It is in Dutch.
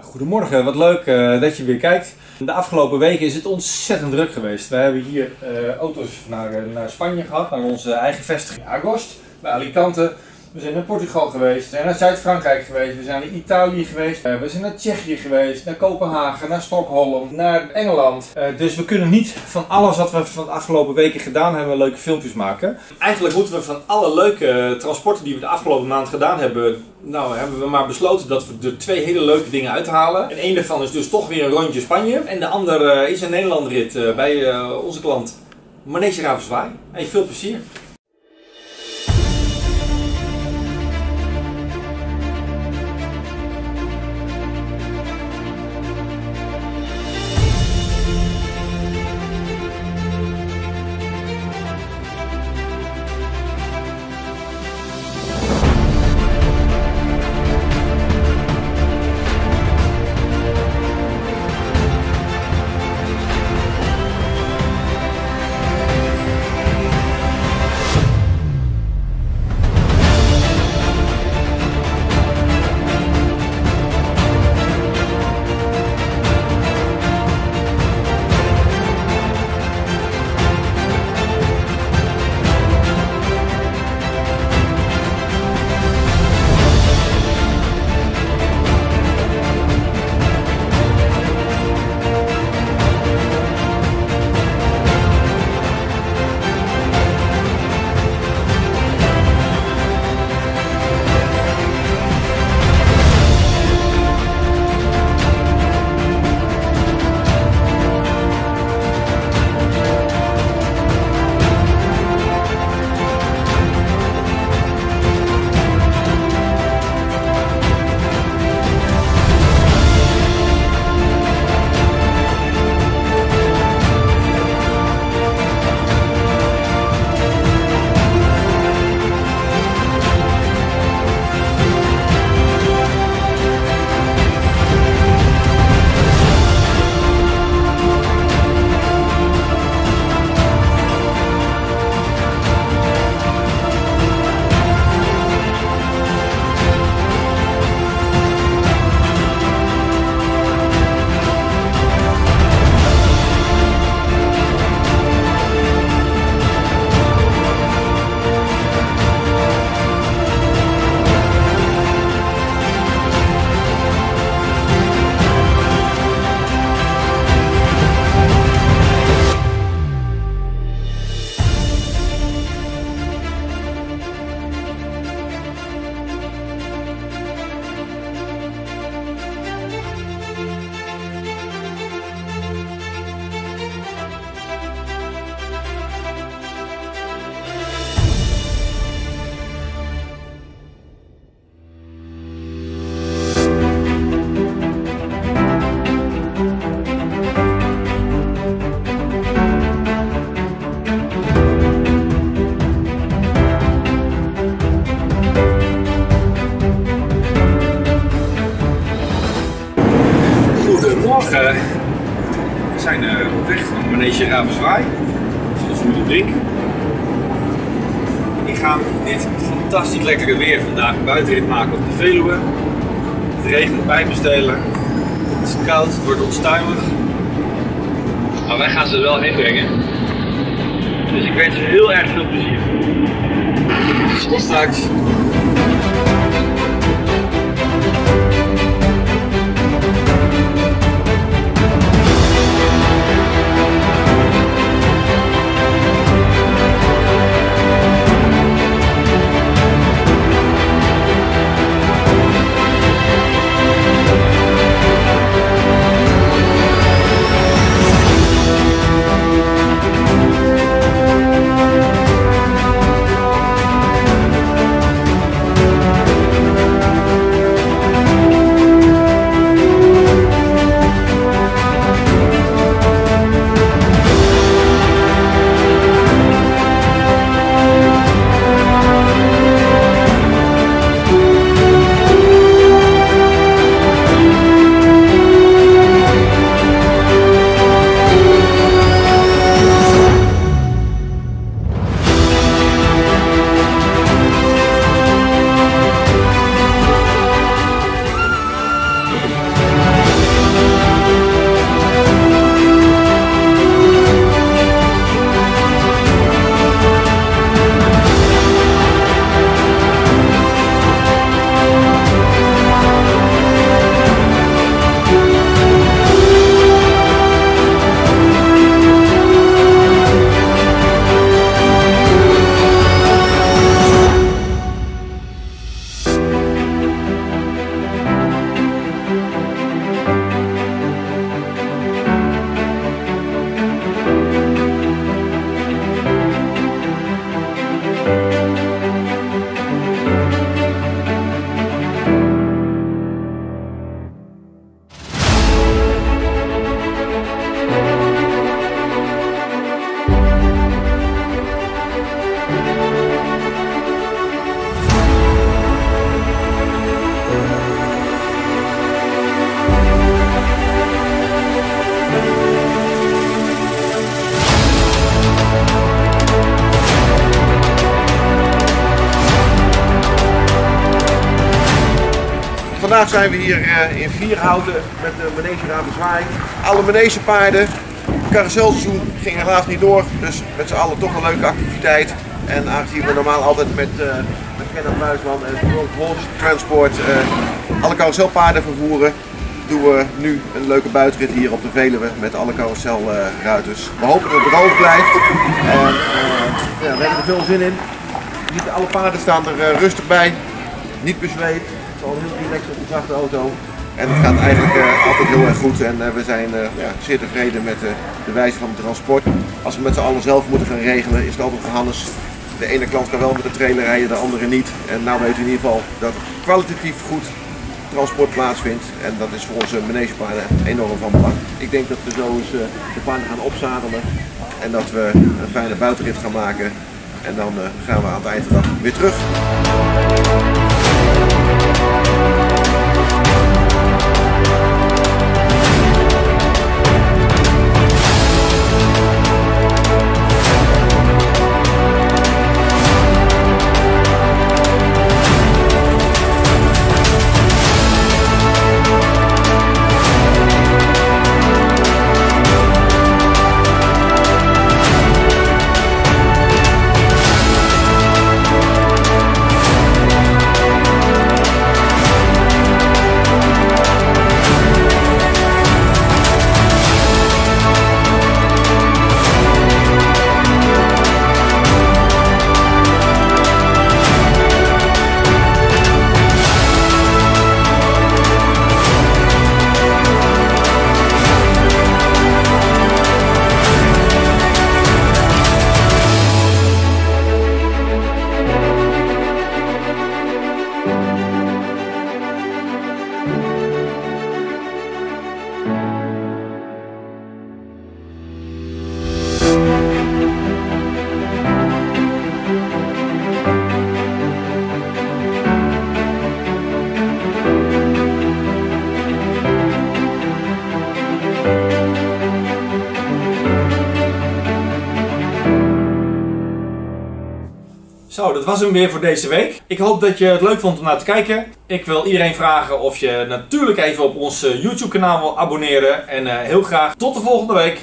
Goedemorgen, wat leuk uh, dat je weer kijkt. De afgelopen weken is het ontzettend druk geweest. We hebben hier uh, auto's naar, naar Spanje gehad, naar onze eigen vestiging Agost, bij Alicante. We zijn naar Portugal geweest, we zijn naar Zuid-Frankrijk geweest, we zijn naar Italië geweest, uh, we zijn naar Tsjechië geweest, naar Kopenhagen, naar Stockholm, naar Engeland. Uh, dus we kunnen niet van alles wat we van de afgelopen weken gedaan hebben leuke filmpjes maken. Eigenlijk moeten we van alle leuke transporten die we de afgelopen maand gedaan hebben, nou hebben we maar besloten dat we er twee hele leuke dingen uithalen. En één daarvan is dus toch weer een rondje Spanje. En de andere is een Nederlandrit bij onze klant Manege Ravenswaai. Hey, veel plezier! Ravenswaai, van de Formule Brink. Die gaan dit fantastisch lekkere weer vandaag buitenrit maken op de Veluwe. Het regent bij me stelen. Het is koud, het wordt onstuimig. Maar wij gaan ze er wel heen brengen. Dus ik wens je heel erg veel plezier. Tot straks. Vandaag zijn we hier uh, in Vierhouten met de Manege Ravenswaai. Alle manegepaarden. Het carouselseizoen ging helaas niet door, dus met z'n allen toch een leuke activiteit. En aangezien we normaal altijd met, uh, met Kenneth Buisman en World Transport uh, alle carouselpaarden vervoeren, doen we nu een leuke buitenrit hier op de Veluwe met alle carouselruiters. we hopen dat het droog blijft en ja, we hebben er veel zin in. Niet alle paarden staan er rustig bij, niet bezweet, gewoon heel relaxed op de auto. En het gaat eigenlijk uh, altijd heel erg goed en uh, we zijn uh, ja, zeer tevreden met de wijze van transport. Als we met z'n allen zelf moeten gaan regelen, is het altijd Hannes. De ene klant kan wel met de trailer rijden, de andere niet. En nou weet u in ieder geval dat kwalitatief goed transport plaatsvindt. En dat is voor onze manegepaarden enorm van belang. Ik denk dat we zo eens de paarden gaan opzadelen en dat we een fijne buitenrit gaan maken. En dan gaan we aan het eind van de dag weer terug. Thank you. Zo, dat was hem weer voor deze week. Ik hoop dat je het leuk vond om naar te kijken. Ik wil iedereen vragen of je natuurlijk even op ons YouTube kanaal wil abonneren. En uh, heel graag tot de volgende week.